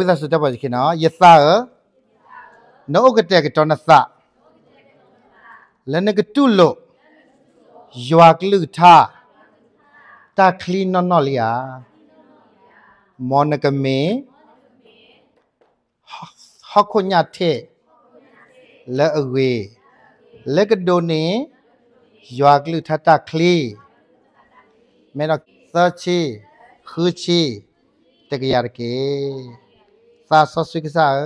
ဝိသစတပခိနောယသနောကတဲ့ကတောနသလနကတုလောယွာကလူထာတာခလီနော်နော်လျာမောနကမေဟခုညတဲ့လဲအဝေလက်ကဒိုနေယွာကလူထတာခလီမေနသချီခူချီတကရကေ သာဆဆွိကစား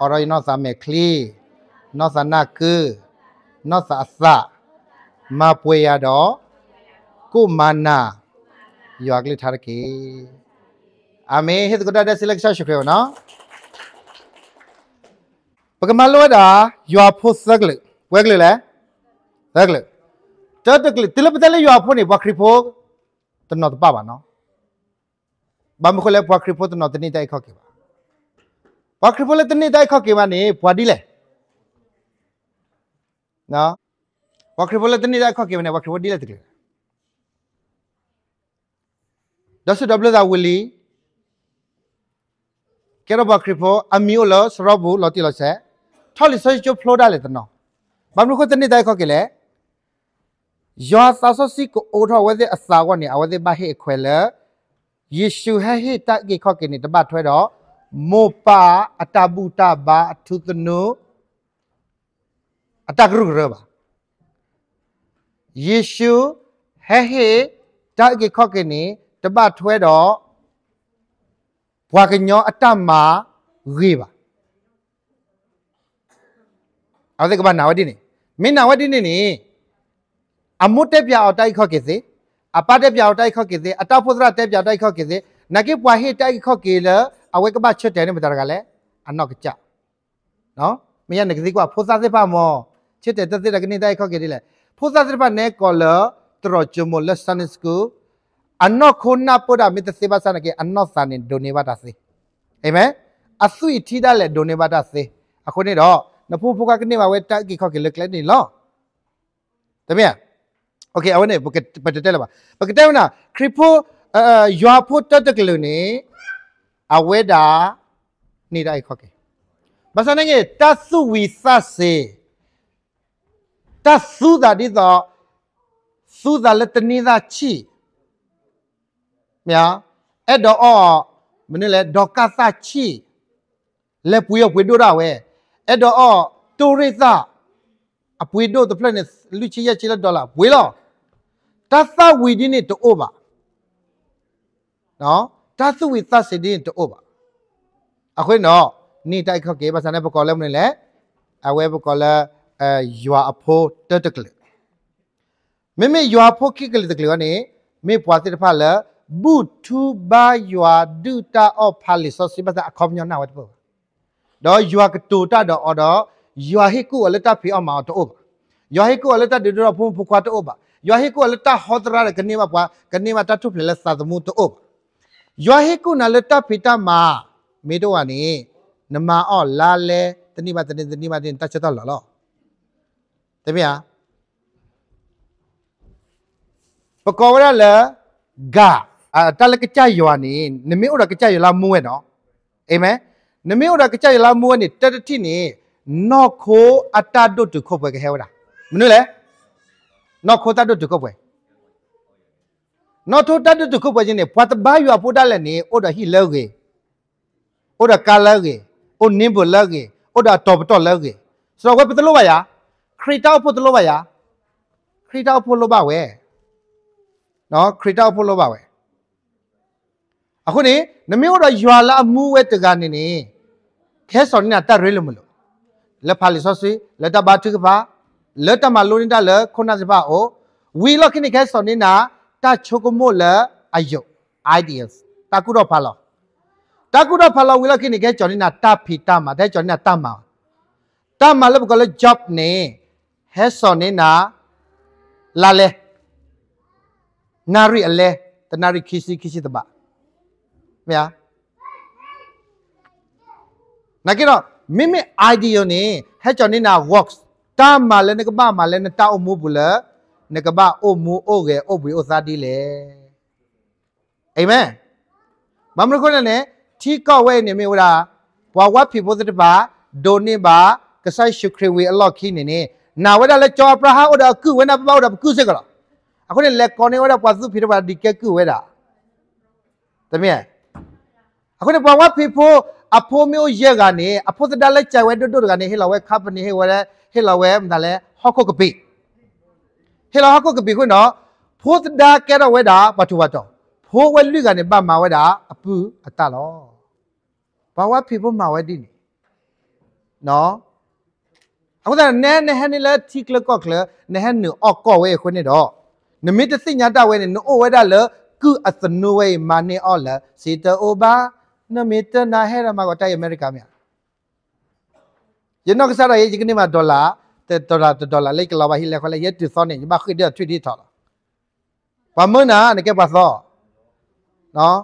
အော်ရိုနောစာမေခလီနောစာနာကူနောစာအစမပွေရတော့ကိုမာနာယွာကလေးထားရကေအာမေဟစ်ကဒတဲ့ selection ရှုခေနော်ပကမလောတာယွာဖို့စကလေဝဲကလေလဲစကလေတတ်ကလေတလပတလေယွာဖို့နေဘခရီဖို့တနော်တပါပါနော်ဘာမခလဲဘခရီဖို့တနော်တနေတိုက်ခောက်ကေပါ ဘခရီဖို့လေတနေတိုက်ခောက်ကေပါနေဘွာဒီလေနော်ဘခရီဖို့လေတနေတိုက်ခောက်ကေပါနေဘခရီဖို့ဒီလေတကလေဒါဆိုဒဘလဒါဝီလီကဲတော့ဘခရီဖို့အမျိုးလောစရဘူလော်တီလော်ဆက်ထော်လီဆွေချိုဖလိုဒါလေတနော်ဘာမလို့ခတနေတိုက်ခောက်ကေလေယောသာဆစီကိုအိုထောဝဲတဲ့အစာကနေအဝဲတဲ့ဘဟေခွဲလေယေရှုဟဟေတကေခောက်ကေနေတပတ်ထွဲတော့ မောပါအတဘူတဘာအထုသနုအတကရုရပါယေရှုဟဟေတကေခောက်ကေနေတပတ်ထွဲတော့ဘွာကညောအတမရေပါအဲ့ဒါကဘာနာဝတိနေမင်းနာဝတိနေနေအမုတ်တက်ပြအောင်တိုက်ခော့ကေစေအပတ်တက်ပြအောင်တိုက်ခော့ကေစေအတောက်ဖုဒရတက်ပြတိုက်ခော့ကေစေနကိပွားဟိတိုက်ခော့ကေလ အဝဲကပချွတ်တယ်နေမတရကလည်းအနောက်ကကြနော်မရနကစီကွာဖုစားစစ်ဖမောချစ်တဲ့တက်တဲ့ကနေတိုက်ခော့ကေတယ်လေဖုစားစစ်ဖနဲကောလတရချမလက်စနစ်ကူအနောခုနာပုဒမိတစေပါစနကေအနောစနင်ဒိုနေဘာတာစေအာမင်အဆွိထီဒါလေဒိုနေဘာတာစေအခုနေတော့နဖူဖူကကနေပါဝဲတိုက်ခော့ကေလက်လက်နေလောတမန်โอเคအဝနဲ့ပကပတတဲလာပါပကတဲဝနာခရဖိုအာယွာဖို့တတကလူနေအဝဲတာနေတိုင်းခေါ်ကေဘာစနေ ငယ်တဆုဝီသစေတဆုတာဒီတော့သုသာလက်တနိသာချီမြာအဲ့တော့အော်မင်းလေဒေါကသချီလက်ပွေရပွေတို့တာဝဲအဲ့တော့အော်တိုရိသအပွေတို့ the planet လူချီရချီလက်ဒေါ်လာဘွေလောတသဝီဒီနေတိုးပါနော် တသဝီသစေဒီနေတိုးပါအခုနော်နေတိုက်ခောက်ကေပါစနေပကောလဲမနေလဲအဝဲပကောလဲအဲယွာအဖိုးတတကလေမိမိယွာဖိုးခိကလေတကလေကနေမိပွားတိတဖလာဘူတူဘာယွာဒူတာအော်ဖာလီဆိုစီပါအခေါမျောနာဝတ်ပို့တော့ယွာကတူတာတော့အော်တော့ယွာဟိကူအလတာဖီအောင်မှာတော့ယွာဟိကူအလတာဒီတော့ဖုန်ဖခွာတော့ပါယွာဟေကိုလတာဟောဒရာကနေမပွားကနေမတထုဖလက်စာသမှုတော့ ယွာဟေကိုနလတာဖီတာမာမေတော့ကနေနမအော့လာလဲတနိမတနိတနိမတင်တချက်တော့လောတပြာပကောဝရလဂါအတလကကြယွာနေနမေဥရကကြယလာမူဝဲနော်အာမင်နမေဥရကကြယလာမူဝဲနေတတတိနေနော့ခိုအတဒုတ်တခုပဲခဲဝတာမနုလဲနော်ခိုတတ်တုကုတ်ပွဲ နော်ထိုတတ်တုကုတ်ပွဲချင်းနေဘွာတဘာယူအပိုးတလည်းနေအိုဒဟီလောကေအိုဒကာလောကေအိုနင်းဘလောကေအိုဒတော်ပတော်လောကေဆိုတော့ဝဲပတလို့ပါယာခရီတောက်ဖို့တလို့ပါယာခရီတောက်ဖို့လို့ပါဝဲနော်ခရီတောက်ဖို့လို့ပါဝဲအခုနေနမေတော့ယွာလာမူဝဲတကနေနေခဲစော်နေတာတတ်ရဲလို့မလို့လက်ဖာလီဆော့ဆွေလက်တဘာထုကပါလက်တမလိုနေတာလခုနစပါအိုဝီလခိနိခဲစောနေတာ တချိုကမို့လအယု ideas တကုတော့ဖလာတကုတော့ဖလာဝီလခိနိခဲကျော်နေတာတဖီတမှာတဲ့ကျော်နေတာတမှာတမှာလည်းဘကလည်း job နေဟဲစောနေတာလာလေနာရီအလဲတနာရီခီစီခီစီတပါမြာနာကိတော့မိမိ idea နေဟဲကျော်နေတာ works တာမာလည်းနကဘာမာလည်းနတာအမှုဘူးလား နကပအိုမူအိုကေအိုဘွေအိုသာတိလေအာမင်မမရခွနဲ့ထီကောဝဲနေမေဝရာဝါဝဖိဘောဇတပါဒိုနိဘာကဆိုင်ရှုခရဝေအလော့ခိနေနေနာဝဒလဲကြောပရဟာအိုဒါကုဝဲနာပပေါဒါကုစကလားအခုနဲ့လက်ကောနေဝဲဒါပွာစုဖိတပါဒီကဲကုဝဲဒါတမန်အခုနဲ့ဘဝဖိဖို့အဖိုးမျိုးရက်ကနေအဖိုးစတလဲကြိုင်ဝဲတွတ်တွတ်ကနေဟဲ့လောဝဲခပ်ပနေဟဲ့ဝဲဟဲ့လောဝဲမဒါလဲဟောက်ခုတ်ကပိ ဟေလာဟောက်ခုတ်ကပိခွနော်ဖိုးတကဲတော့ဝဲတာပထူပါတော့ဖိုးဝဲလူကနေပတ်မှာဝဲတာအပူအတလောဘာဝဖိဖို့မှာဝဲဒီနေနော်အခုဒါနဲနဲဟန်နီလာတီကလကောကလနဲဟန်နူအော့ကောဝဲခွနေတော့နမိတသိညာတဝဲနေနိုဝဲတာလကုအသနဝဲမာနေအော်လစီတအိုဘာနမိတနာဟဲရမှာကတိုင်အမေရိကမြယနောကစားရရဲ့ဒီကနေ့မှာဒေါ်လာ แต่ตลาดตลาดเล็กเราไปฮิเลคนละเยอะจุดซ้อนเนี่ยจะมาขึ้นเดือดช่วยที่ถอดความมือนะในแกปลาซ้อเนาะ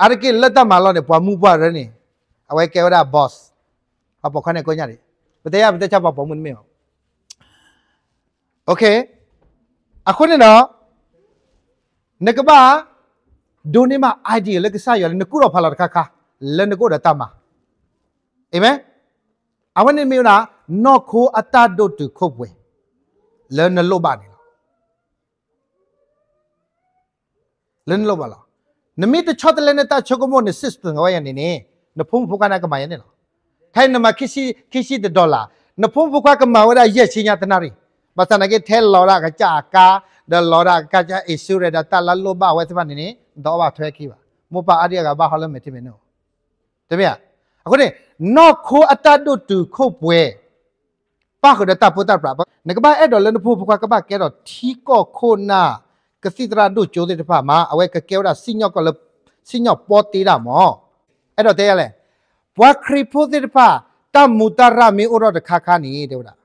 อะไรกินเลิศตั้งมาเราเนี่ยความมือปลาเรนี่เอาไว้แกว่าได้บอสเอาปกข้างในก็ยากดิประเทศยาประเทศชาติบอกผมมันไม่เอาโอเคอะคนเนี่ยเนาะในกบ้าดูนี่มาไอเดียเล็กซ่าอยู่เลยนึกกูเราพลัดคาคาแล้วนึกกูเดือดตั้งมาเอเมน ချတ်လနတချကမောနစစ်စငဝရနေနေနဖုံဖုကနာကမယနေလားထိုင်နမခိစီခိစီဒေါ်လာနဖုံဖုကကမဝရရက်ချင်းညာတနာရီဘာသနာကေထဲလော်ရာကကြာကာဒလော်ရာကကြာအစ်ဆူရဒတလလောဘဝဲသဖနေနေတော့ဘာထွဲခိပါမောပါအရိယကဘာဟောလမေတိမေနောတမယအခုနေ နော့ခိုအတတ်တို့တူခုတ်ပွဲပါခဒတာပုတ္တပရာနကဘာအဲ့တော်လနဖုဖကကဘာကဲတော့ထီကောခိုနာကစီတရာတို့ကျိုးတဲ့တဖမှာအဝဲကကဲရစိညော့ကလစိညော့ပေါ်တေးတာမောအဲ့တော့တဲရလဲဘွာခရီဖိုတဲ့တဖတမူတရမေဥရောတခါခါနေတဲ့ဟုတ်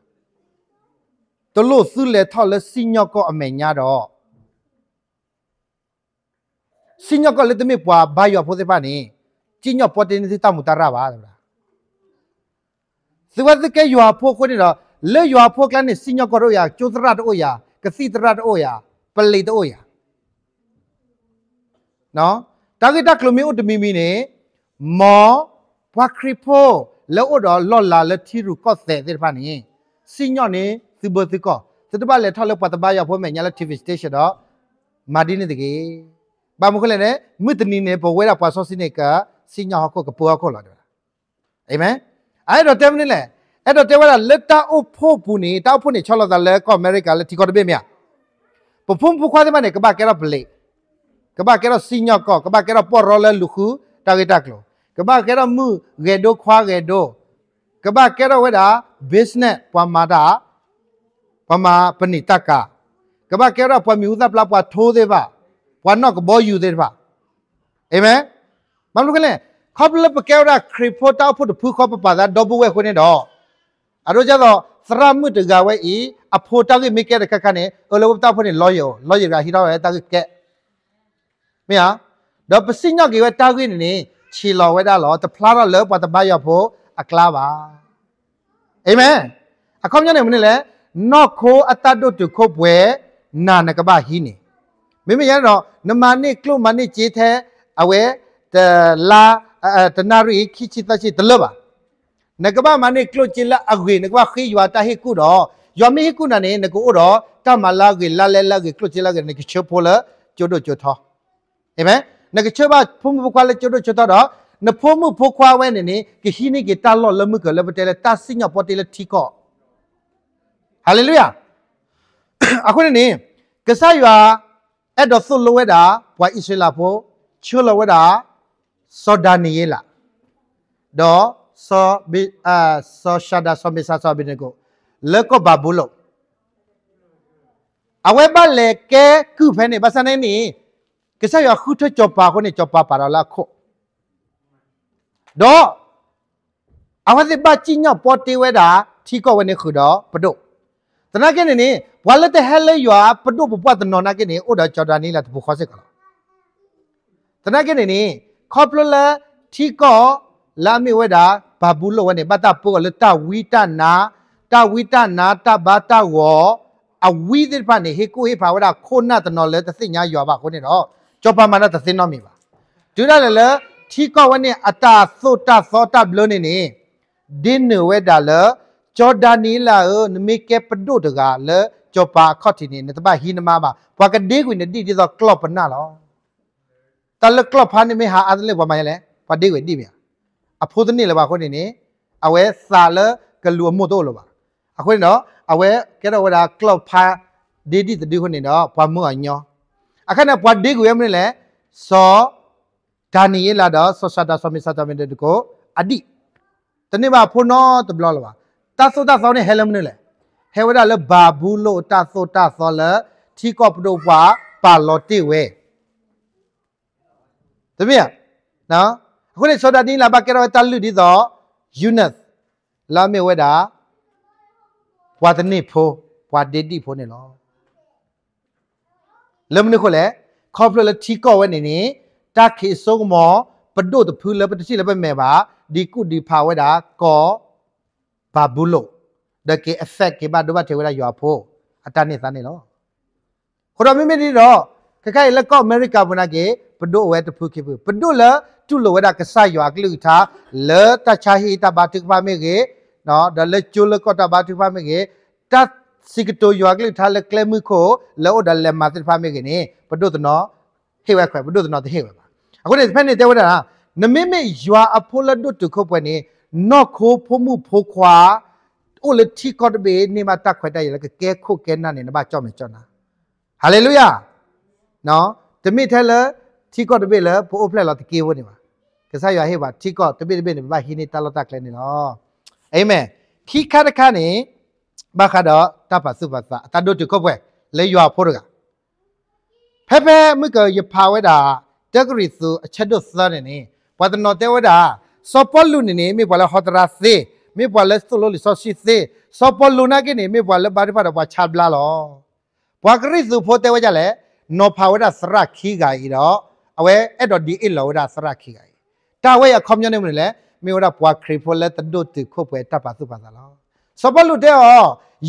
တလို့စုလေထောက်လဲစိညော့ကောအမေညာတော့စိညော့ကောလေတမေပွာဘာယောဖိုတဲ့ဖာနေจิညော့ပေါ်တင်စီတမူတရပါတဲ့ စဝတ်ကဲယောဖိုခွနေတော့လေယောဖိုကလနဲ့စိညော့ကောတော့ရကျိုးတရတော့ရကစီတရတော့ရပလေတော့ရနော်တာဂက်တာကလိုမီဥတမီမီနေမောဘွာခရီဖိုလောတော့လော်လာလက်ထီရူကော့တဲ့တဲ့ဖာနေစိညော့နေသူဘသူကောစတပါလေထောက်လက်ပတ်တပါရဖို့မယ်ညာလက် TV station တော့မာဒီနေတကေဘာမခလဲနဲ့မြစ်တနီနေဘဝဲတာပွားစောစီနေကစိညာဟောကပူခောလာတယ်အာမင် အဲ့တော့တဲမနေလေအဲ့တော့တဲဝလာလက်တာအဖို့ပူနေတောက်ဖို့နေချောလာတယ်ကောအမေရိကလက်တီကောတပေးမြပဖုံပူခွာတဲ့မနေကဘာကဲရပလေကဘာကဲရစိညာကောကဘာကဲရပေါ်ရောလဲလူခုတာဂက်တာကလောကဘာကဲရမူဂေဒိုခွာဂေဒိုကဘာကဲရဝဲတာ business ပွားမာတာပမာပဏိတကကဘာကဲရပွားမြူသပလပွားထိုးသေးပါပွားနော့ကဘောယူသေးပါအာမင်မလို့ကလည်း ခေါပလပကဲရခရီဖိုတောက်ဖို့ဖူခေါပပါဒါဒဘဝဲခွနေတော့အရောကြတော့သရမှုတကဝဲဤအဖို့တောက်ကိမိကဲရခခနဲ့အလောတောက်ဖို့နေလောယောလောယောရာဟီတော့ရဲတောက်ကဲမင်းဟာတော့ပစိညော့ကေဝဲတောက်ကိနေချီလော်ဝဲတာလောတဖလာတော့လောပတ်တပါရဖို့အကလာပါအာမင်အခုညနေမနေ့လဲနော့ခိုအတတ်တို့တခုတ်ပွဲနာနကပဟီနေမိမရတော့နမနိကလုမနိကျေသေးအဝဲတလာ တနာရီခိချိတချိတလပါနကပမနိကလုချီလာအဂွေနကပခိယွာတဟိကုတော့ယောမေကုနာနေနကိုတော့တမလာကေလာလဲလာကေကလုချီလာကေနကချဖိုလာကျို့တို့ကျို့ထောအာမင်နကချဘဖုံဘခွာလဲကျို့တို့ကျို့တော့နဖိုးမှုဖိုးခွာဝဲနေနေကဟိနိကေတလော့လမှုကလဘတဲလဲတဆညပေါ်တဲလဲထီကောဟာလေလုယာအခုနေကဆာယွာအဲ့တော့သုလဝဲတာဘွာဣစလာဖို့ချူလဝဲတာ စောဒာနီယေလာတော့စောဘီအာစောရှာဒာစောမီဆာစောဘီနေကိုလေကောဘာဘူးလို့အဝဲပါလေကဲကုဖဲနေပါစနေနေကဆာယွာခုထချောပါကိုနေချောပါပါလာခုတော့အဝဲဒီပါချိညပေါ်တေဝဲတာထီကောဝဲနေခုတော့ပဒုတ်တနာကနေနေဝါလက်တဲ့ဟဲလဲရွာပတုပပွတ်တနော်နာကနေအိုဒါကြော်တာနေလာတပူခေါ်စစ်ကလာတနာကနေနေ ခေါပလလထီကောလာမီဝဲတာဘာဘူးလောဝဲနေဘတ်တပုကလတဝီတနာတဝီတနာတဘာတဝအဝီဒီဖာနေဟေကိုဟေဖာဝဲတာခိုနတ်တနော်လဲတသိညာရွာပါခိုနေတော့ကြောပါမနာတသိနော်မီပါဒူရလဲလဲထထီကောဝနေအတာသောတာသောတာဘလနေနေဒင်းနဝဲဒါလဂျော်ဒန်နီလာနမေကေပဒုတကလကြောပါခော့တီနေတပဟီနမပါဘွာကဒေကွေနေတိတိသောကလော့ပနာလော တလကလော့ဖာနေမဟာအဒလေဘမယလဲပဒေကွေတိမြအဖိုးတနေလပါခွနေနေအဝဲစာလကလူမို့တော့လပါအခုနော်အဝဲကဲတော့ဝဒါကလော့ဖာဒေဒီတဒီခွနေတော့ဘွာမှုအညောအခနဲ့ဘွာဒေကွေမနေလဲစောဒါနီလာတော့ဆောဆာတာဆောမီဆာတာမင်တကိုအဒီတနေ့ပါဖိုနောတဘလောလပါတသောတာသောနေဟဲလမနေလဲဟဲဝဒလဘာဘူးလို့တသောတာသောလထီကော့ပဒိုပွားပါလော်တိ ဝဲတမီးနော်အခုလေဆောတာတင်းလာပါကဲတော့တလူဒီတော့ယူနတ်လာမေဝဲတာဘွာတနိဖိုးဘွာဒေတိဖိုးနေလောလမနခုလေခေါပလလထီကော့ဝဲနေနေတခိစုံမောပဒုတ်ဖူလပတစီလပမေပါဒီကုဒီဖာဝဲတာကောဘာဘူးလို့ဒကေအဖက်ကေဘာဒဘတေဝရရွာဖို့အတနိသနေလောခရမီမီဒီတော့ခခိုင်လက်ကောအမေရိကဘနာကေ ပဒုဝဲတဖူခေပပဒုလတုလဝဒကဆရွာကလူသာလေတချာဟီတဘာတိပါမေကေနော်ဒလက်ကျူလကောတဘာတိပါမေကေတတ်စီကတိုရွာကလူသာလကလမှုခိုလောဒလက်မာတိပါမေကေနေပဒုတနောဟေဝဲခွဲပဒုတနောတဟေဝဲပါအခုဒီဖက်နေတဲ့ဝဒတာနမေမေရွာအဖိုးလက်ဒုတခုပွဲနေနော့ခိုးဖို့မှုဖိုးခွာအိုလေတီကော့ဘေနေမှာတက်ခွဲတိုက်ရလကကဲခုတ်ကဲနာနေနဘာကြောက်မယ်ကြောက်နာဟာလေလုယာနော်တမိထဲလ တီကော့ဘေလပိုအိုဖလက်လာတကေဝနေမှာကစားရဟေပါတီကော့တပိတပိနေဘာဟိနေတလတက်လဲနေနော်အာမင်ခိခါတခါနေဘာခါတော့တပါစုပါစာအတဒုတခုပွဲလေရွာဖို့ရကဖဲဖဲမြကရဖာဝဲတာတက်ကရီစုအချက်တို့စတဲ့နေပဒနောတဲဝဲတာစောပလူနေနေမိဘလာဟောတရာစေမေပွာလက်စလိုလီဆောရှိစေစောပလူနာကနေမေပွာလဘာရပါတော့ချာဘလာလောဘွာကရိစုဖိုတဲဝကြလဲနောဖာဝဒစရခီဂိုင်တော့ အဝဲအဲ့တော့ဒီအလောဝဒစရခီဂိုင်တာဝဲရကွန်မြူနတီမလဲမေဝဒဘွာခရီဖိုလက်တဒုတ်တခုပွဲတပ်ပါစုပါသလားစောပလူတဲ့ဩ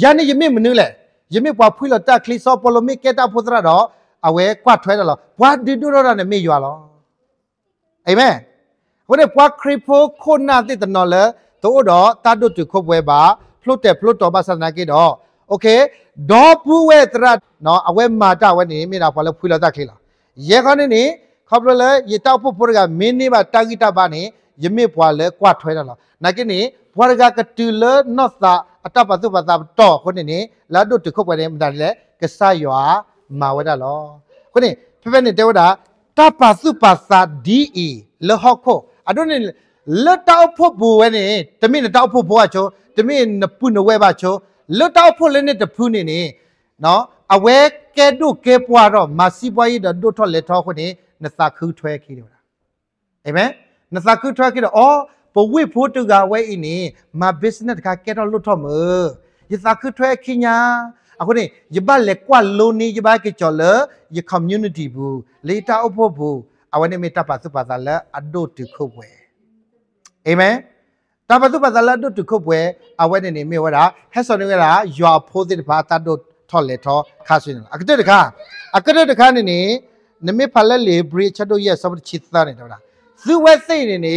ယန်ယမိမနုလဲယမိဘွာဖွိလတက်ခလီစောပလူမိကေတာဖုဒရတော့အဝဲကွတ်ထွဲတယ်လောဘွာဒီဒူရရနဲ့မေရွာလောအာမင်ဟိုနေဘွာခရီဖိုခိုနာတိတနော်လဲသို့တော့တတ်တုတ်ခုပွဲပါဖလုတ်တယ်ဖလုတ်တော်ပါဆန္ဒကေတော့โอเคဒေါ်ပူဝဲတရနော်အဝဲမာတာဝဲနေမိတာဘာလဲဖွေလာတခေလာရေခါနေနေ ခေါပလလေရတောက်ဖို့ဖို့ကမင်းနေပါတာဂီတာပါနေယမေဘွာလဲကွာထွဲတာလားနာကိနေဘွာကကတူလနော့သာအတပတ်သူပတ်သာတော့ခုနေနေလာတို့တခုပွဲနေမတလေကဆာရွာမာဝဲတာလောခုနေဖဖနေတဲဝတာတပတ်စုပတ်သာဒီအီလဟော့ခိုအဒုနေလွတ်တောက်ဖို့ဘူဝဲနေတမိနတောက်ဖို့ဘောချိုတမိနပုနဝဲပါချိုလွတ်တောက်ဖို့လည်းနဲ့တဖူးနေနေနော်အဝဲကဲတို့ကဲပွားတော့မစီပွားရတဲ့တို့ထော့လက်ထော့ခွနေ နသခုထွဲခီတယ်လားအာမင်နသခုထွဲခီတော့အော်ပဝိဖို့တူကဝဲအင်းနေမ business ကကဲတော့လွတ်ထော့မယသခုထွဲခီညာအခုနေယဘလက်ကွာလုံးနေယဘကကြော်လယ community ဘူးလေတာအဖို့ဘူးအဝနေမေတ္တာပါစုပါသာလအဒုတ်တခုဝဲအာမင်တပတ်သူပတ်လာတို့တခုပွဲအဝဲနေနေမြေဝတာဟက်ဆော်နေကရွာဖိုးတဲ့ဘာတတ်တို့ထော်လေထော်ခါဆွေးနေအကတဲ့တခါအကတဲ့တခါနေနေ နမေဖလက်လေဘရီချက်တို့ရဲ့စပချစ်သားနေတော့လားဇူဝဲစိတ်နေနေ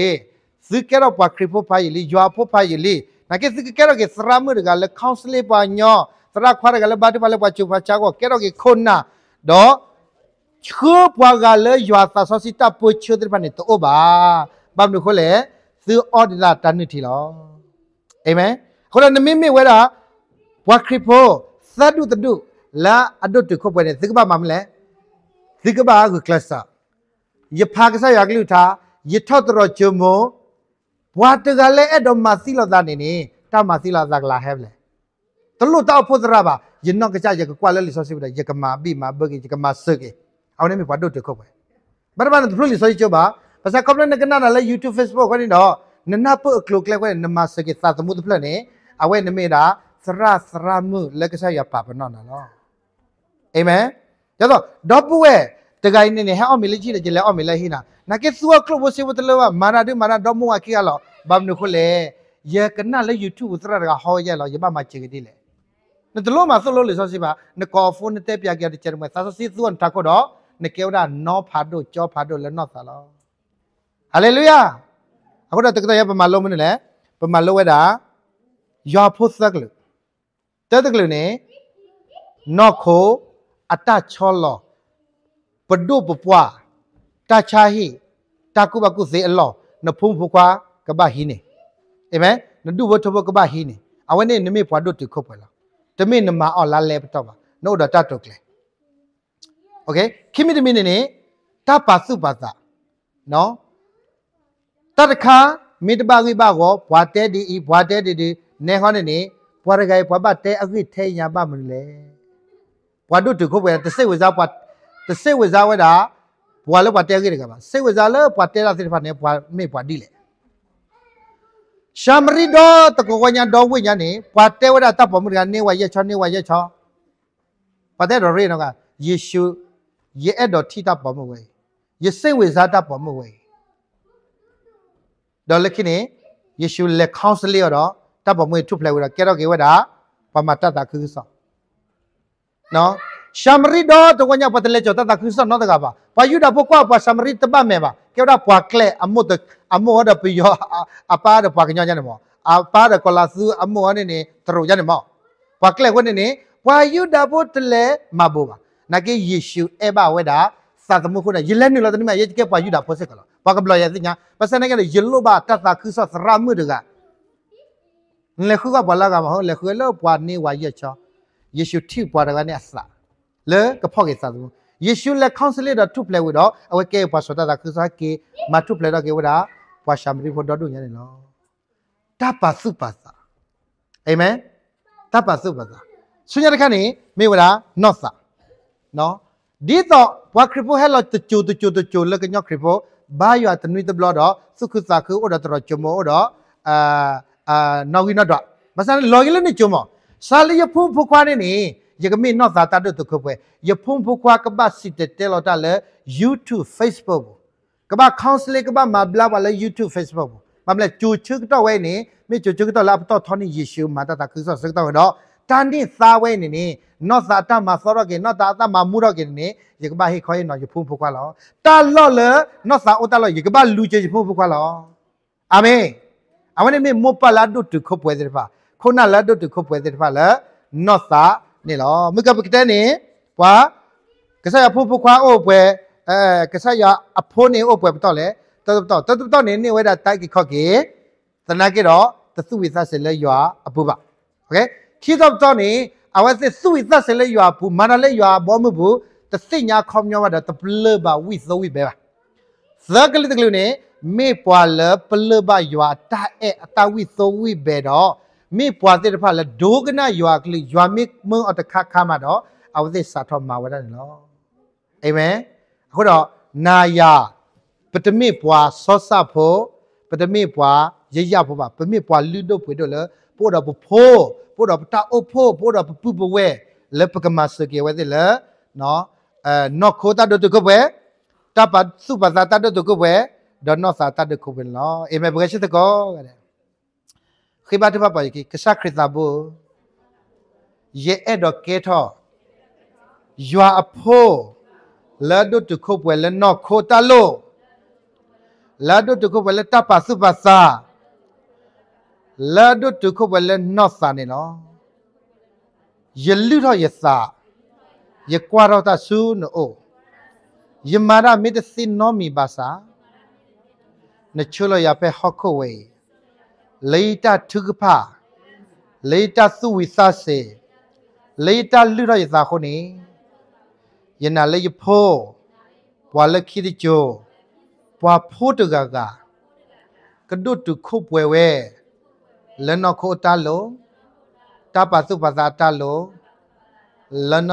ဇူကဲတော့ပွားခရီဖိုဖာယလီရွာဖိုဖာယလီနာကေဇူကဲတော့ကေစရာမှုကလည်းကောင်စလေးပါညောစရာခွာကလည်းဘာတိပါလည်းပွားချူဖာချာကိုကဲတော့ကေခွန်နာတော့ချူပွားကလည်းရွာသဆောစီတာပိုချူတဲ့ပါနေတော့ဘာဘာမလို့ခေါ်လဲသူအော်ဒီလာတန်နစ်ထီလောအာမင်ခေါ်နမိမိဝဲတာဘွာခရီဖိုသတ်တုတတုလာအဒုတ်တခုပွဲနေသကဘာမမလဲ သကဘာကကလဆာယဖာကဆာရကလူသာယထော့တော်ချုံမဘွာတကလည်းအဲ့တော့မစီလောသားနေနေတမစီလောသားကလာဟဲဗလေတလူတော့ဖို့သရပါယနော့ကကြရကကွာလဲလီဆိုစီဘယကမာဘီမာဘဂီကမာဆကေအောင်နေမဘွာဒုတ်တခုပွဲဘာဘာနဒဖလူလီဆိုချေဘာ pasal kau pernah kenal dalam YouTube Facebook kan ini nena pe klok klek kan nama sakit satu mutu plan ni awe neme dah serah seramu lagi saya apa pernah nalo amen jadi dobu eh tegai ini ni ha om miliji le jele om milahi na nak ke suwa klok bosi betul lah mana tu mana domu aki alo bam nu kule ya kenal le YouTube serah dah hau ya lo ya ba macam gitu le နတလို့မှာသလို့လေဆိုစီပါနကောဖုန်တဲ့ပြကြတဲ့ချေမဆာဆစီသွန်တကောတော့နကေဝဒနောဖာဒိုကြောဖာဒိုလည်းနော့သလောဟာလေလုယာအခုတော့တကယ်ရပမာလုံးမနေလဲပမာလုံးဝဲတာရွာဖို့သက်ကလို့တဲ့တကလို့နေနော့ခို အတချောလောပဒုပပွားတချာဟိတကုဘကုစေအလောနဖုံဖခွာကဘဟိနေအာမင်နဒုဘထဘကဘဟိနေအဝနေနမေဖွာဒုတ်တခုပွဲလားတမေနမအော်လာလဲပတော့ပါနို့တော့တတ်တော့ကလေโอเคခိမိတမိနေနေတပါစုပါသနော်တတခါမိတပါကိပါကိုဘွာတဲဒီဤဘွာတဲဒီဒီနေဟောနေနေဘွာရဂိုင်ဘွာပတဲအခိထဲညာပါမလဲ ဘွာတို့တခုပဲတစိတ်ဝစားဘွာတစိတ်ဝစားဝဲတာဘွာလည်းဘွာတဲကိရကပါစိတ်ဝစားလည်းဘွာတဲလာစစ်ဖာနေဘွာမေဘွာဒီလေရှာမရီဒေါ်တကောညာဒေါ်ဝိညာနေဘွာတဲဝဒတပ်ပေါ်မှုကနေဝရက်ချောနေဝရက်ချောဘွာတဲတော်ရေနော်ကယေရှုယေအဲ့တော်ထိတပ်ပေါ်မှုဝဲယေစိတ်ဝစားတပ်ပေါ်မှုဝဲဒေါ်လက်ခိနေယေရှုလက်ခေါင်းစလေးတော့တပ်ပေါ်မှုထုဖလဲဝဲတော့ကဲတော့ကေဝဲတာပမာတတာគឺဆော နော်ရှာမရီဒေါ်တကောညာပတ်လဲချောတတာគឺဆောနော်တကပါဘာယူတာပုကွာပါရှာမရီတပတ်မဲပါကဲတော့ပွာကလဲအမုတ်အမုတ်တော့ပြယောအပါတော့ပွာကညညနေမောအပါတော့ကလာစုအမုတ်နေနေတရူညနေမောပွာကလဲဝနေနေပွာယူတာပုတလဲမဘောပါနာကေယေရှုအဘဝဲတာစာသမုခုနယေလက်နေလို့တနမယေကေပွာယူတာဖို့စကလောဘာကဘလရသိညာပစနေကယေလိုဘာတတာခုဆောစရာမှုတကလေခုကဘလာကမဟုတ်လေခုလောပွာနေဝါရက်ချော ယေရှုထိပွာတကနေအစလေကဖောက်ကေစာသမုယေရှုလက်ကောင်ဆလေတော့ထုပလဲဝတော့အဝကေပွာဆောတတာခုဆောကေမထုပလဲတော့ကေဝတာပွာရှာမရီဖို့တော့တို့ညနေလောတပါစုပါစာအာမင်တပါစုပါစာဆွညရခဏနေမေဝတာနော့စာနော်ဒီတော့ဘွာခရပိုဟဲလောတချူတချူတချူလကညောခရပိုဘာယတနွိတဘလတော့စုခုစာခုဩဒတော်ချမောတော့အာအာနော်ဝိနတော့မဆန်လော်ဂီလနေချမော စာလီယဖုန်ဖခွားနေနေယကမေနော့သာတတ်တခုပွဲယဖုန်ဖခွားကပတ်စစ်တဲလော်တလဲ YouTube Facebook ကပတ် counseling ကပတ်မဘလာပါလဲ YouTube Facebook မမလဲချူချึกတော့ဝဲနေမေချူချึกတော့လာပတော့ထောင်းနေယေရှုမာတတာခုဆောစကတော့တော့တန်တိသားဝဲနေနေနော့သာတမဆောရကေနော့သာတမမူရကေနေယကဘာဟိခေါ်ရနော်ယဖုန်ဖခွာလောတာလော့လေနော့သာအိုတာလောယကဘာလူချေယဖုန်ဖခွာလောအာမင်အဝနေမေမောပလာဒုတ်ခုပွဲတဲ့ဖာ ခုနလာဒုတ်ခုပွဲတဲ့ဖာလဲနော့သာနေလောမကပကတဲ့နေဘွာကဆရဖုန်ဖခွာအိုပွဲအဲကဆရအဖိုးနေအိုပွဲပတော့လေတတ်တော့တတ်တော့နေနေဝဲတာတိုက်ခော့ကေတနာကေတော့တသုဝိသဆလေရွာအပူပါโอเคခိတော့တော့နေအဝဲစစ်သုဝိသဆလေရွာဘူးမန္တလေးရွာဘောမဘူးတသိညာခေါမျောပါတော့တပလဘဝိသဝိပဲပါသကလေးတကလေးနေမေပွာလပလဘရွာတာအဲအတဝိသဝိပဲတော့ မေပွာတဲ့တဖလဲဒိုကနာရွာကလေးရွာမေမုံအတခခါမှာတော့အဝဲစစ်စာထောမှာဝရနေလောအာမင်အခုတော့နာယာပတမိပွာဆောဆဖို့ပတမိပွာရရဖို့ပါပမိပွာလူတို့ဖွေတော့လေပို့တော့ဖို့ပို့တော့တာအုပ်ဖို့ပို့တော့ပပဝဲလေပကမစကေဝဲတဲ့လေနော်အဲနော့ခိုတာတို့ကပဲတပတ်စုပသာတတို့ကပဲဒေါ်နော့စာတတို့ကပဲနော်အေမေဘဂရှိတကောတဲ့ခိဘတ်တပပါကိကစခရတာ ဘူယေအဲ့တော့ကေထောယွာအဖို့လာဒုတခုပွဲလဲနော့ခိုတာလို့လာဒုတခုပွဲလဲတပစုပစာလာဒုတခုပွဲလဲနော့စာနေနော်ယလူတော့ယစာယကွာတော့တဆူနိုယမာရမစ်စင်နောမီဘာစာနချလရပဲဟခုဝေလေတာ ထုကဖာလေတာစုဝိသစေလေတာလူရယစာခုနေယနာလေယဖိုးပွာလခိတိချိုပွာဖိုးတကကကဒုတ်တခုပွဲဝဲလနခိုတလောတပစုပဇာတလောလန